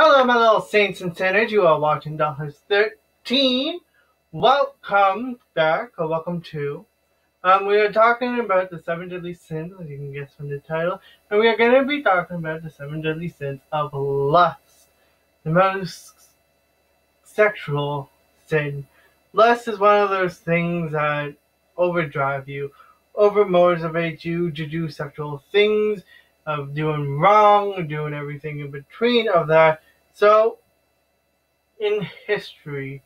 Hello, my little saints and sinners. You are watching DollHouse 13. Welcome back, or welcome to. Um, we are talking about the seven deadly sins, as you can guess from the title, and we are going to be talking about the seven deadly sins of lust, the most sexual sin. Lust is one of those things that overdrive you, over motivate you to do sexual things, of doing wrong, doing everything in between of that. So, in history,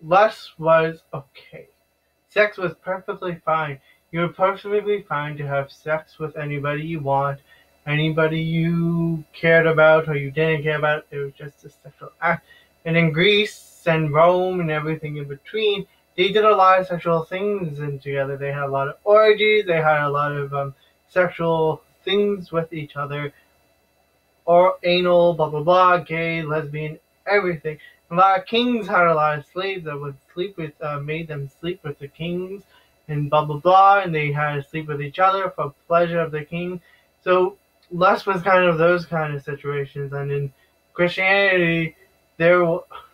lust was okay. Sex was perfectly fine. You were perfectly fine to have sex with anybody you want, anybody you cared about or you didn't care about. It was just a sexual act. And in Greece and Rome and everything in between, they did a lot of sexual things and together. They had a lot of orgies. They had a lot of um, sexual things with each other, or anal, blah blah blah, gay, lesbian, everything. A lot of kings had a lot of slaves that would sleep with, uh, made them sleep with the kings, and blah blah blah, and they had to sleep with each other for pleasure of the king. So lust was kind of those kind of situations, and in Christianity, there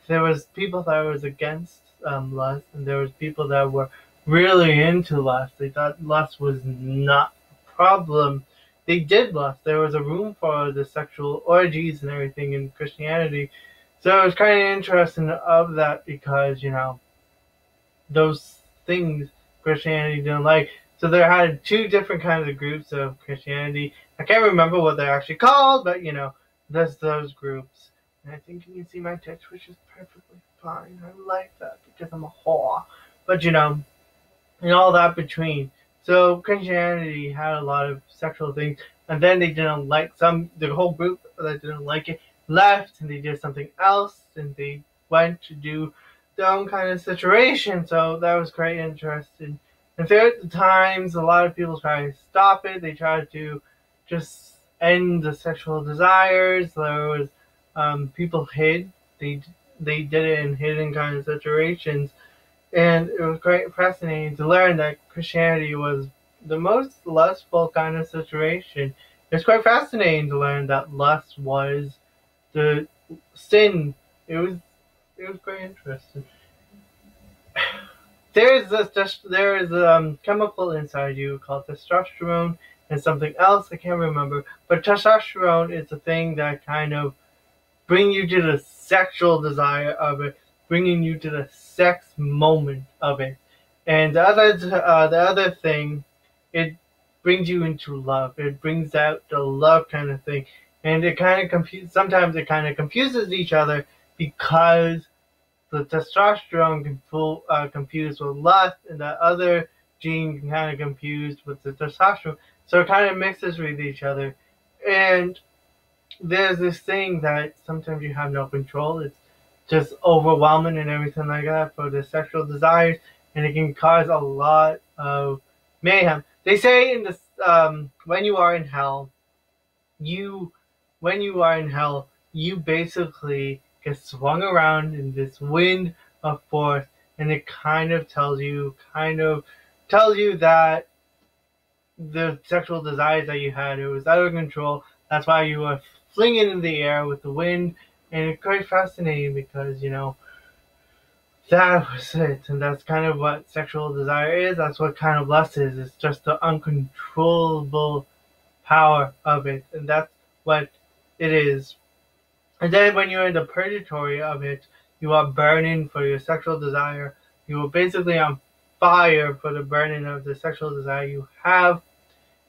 there was people that was against um, lust, and there was people that were really into lust. They thought lust was not a problem they did lust. There was a room for the sexual orgies and everything in Christianity. So it was kind of interesting of that because, you know, those things Christianity didn't like. So there had two different kinds of groups of Christianity. I can't remember what they're actually called, but, you know, there's those groups. And I think you can see my text, which is perfectly fine. I like that because I'm a whore. But, you know, and all that between. So Christianity had a lot of sexual things, and then they didn't like some. The whole group that didn't like it left, and they did something else, and they went to do their own kind of situation. So that was quite interesting. And throughout the times, a lot of people tried to stop it. They tried to just end the sexual desires. There was um, people hid. They they did it in hidden kind of situations and it was quite fascinating to learn that Christianity was the most lustful kind of situation. It was quite fascinating to learn that lust was the sin. It was it was quite interesting. There is this there is a um, chemical inside you called testosterone and something else I can't remember. But testosterone is the thing that kind of bring you to the sexual desire of it bringing you to the sex moment of it. And the other, uh, the other thing, it brings you into love. It brings out the love kind of thing, and it kind of confuse. Sometimes it kind of confuses each other because the testosterone can uh, confused with lust, and the other gene can kind of confused with the testosterone. So it kind of mixes with each other, and there's this thing that sometimes you have no control. It's just overwhelming and everything like that for the sexual desires, and it can cause a lot of mayhem. They say in this, um, when you are in hell, you, when you are in hell, you basically get swung around in this wind of force, and it kind of tells you, kind of tells you that the sexual desires that you had, it was out of control. That's why you were flinging in the air with the wind and it's quite fascinating because you know that was it and that's kind of what sexual desire is that's what kind of lust is it's just the uncontrollable power of it and that's what it is. And then when you're in the purgatory of it you are burning for your sexual desire you are basically on fire for the burning of the sexual desire you have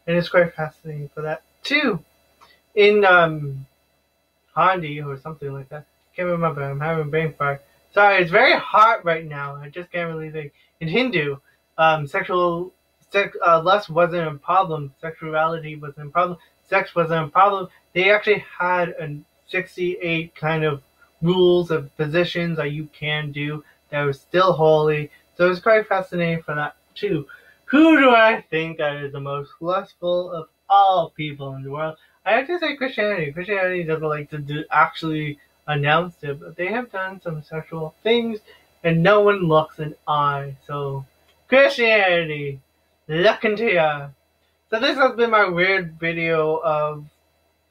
and it's quite fascinating for that too. In um Handi or something like that. Can't remember. I'm having a brain fart. Sorry, it's very hot right now. I just can't really think. In Hindu, um, sexual sex, uh, lust wasn't a problem. Sexuality wasn't a problem. Sex wasn't a problem. They actually had a 68 kind of rules of positions that you can do that was still holy. So it's quite fascinating for that too. Who do I think is the most lustful of all people in the world? I have to say Christianity. Christianity doesn't like to do, actually announce it, but they have done some sexual things, and no one looks an eye. So Christianity, look into ya. So this has been my weird video of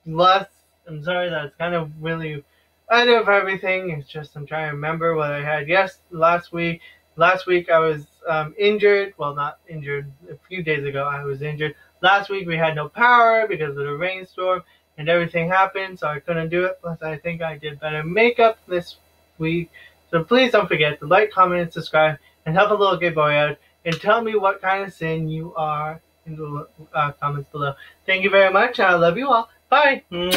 lust. I'm sorry that it's kind of really idea of everything. It's just I'm trying to remember what I had. Yes, last week. Last week I was um, injured. Well, not injured. A few days ago I was injured. Last week we had no power because of the rainstorm and everything happened, so I couldn't do it. Plus, I think I did better makeup this week. So please don't forget to like, comment, and subscribe, and help a little gay boy out, and tell me what kind of sin you are in the uh, comments below. Thank you very much. I love you all. Bye. Mwah.